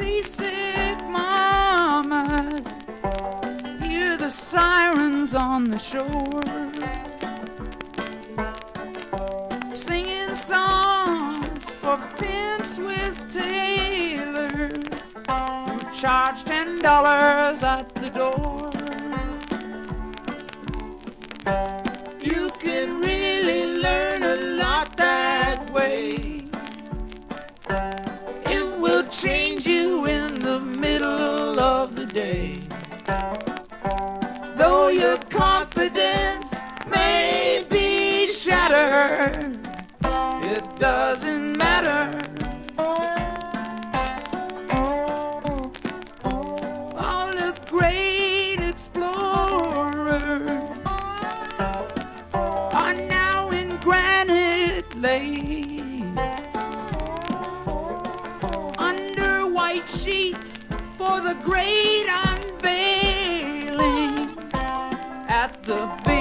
seasick mama. Hear the sirens on the shore. Singing songs for Pence with Taylor. Who ten dollars at the door. Granite under white sheets for the great unveiling at the big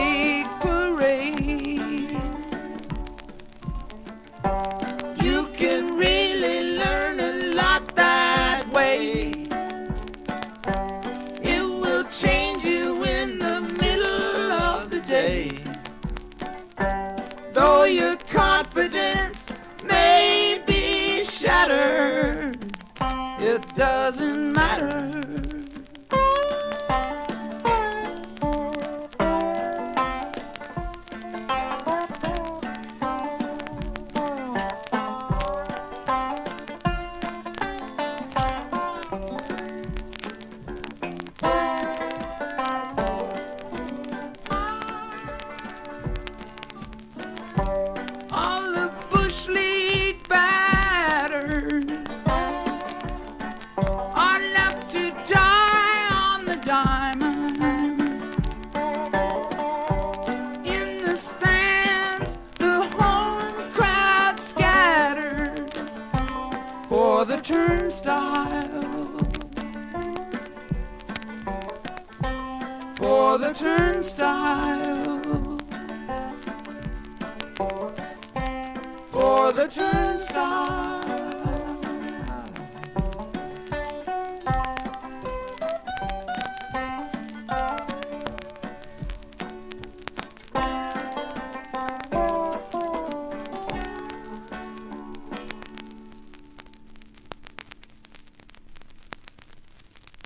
it doesn't matter. For the turnstile. For the turnstile. For the turnstile.